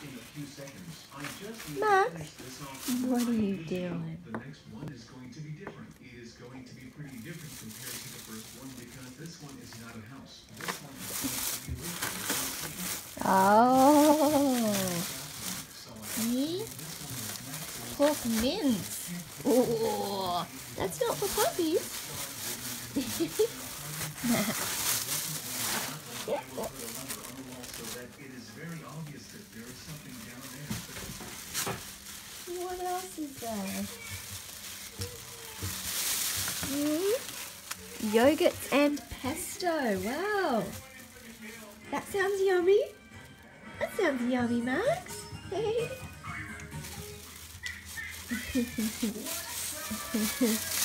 Max, to finish this off. what are you doing? The next one is going to be different. It is going to be pretty different compared to the first one because this one is not a house. This one is going to be a Oh, see? this one is not Pork mince. Oh, that's not for puppies. what else is there? Hmm? Yogurts and pesto. Wow. That sounds yummy. That sounds yummy, Max. Hey.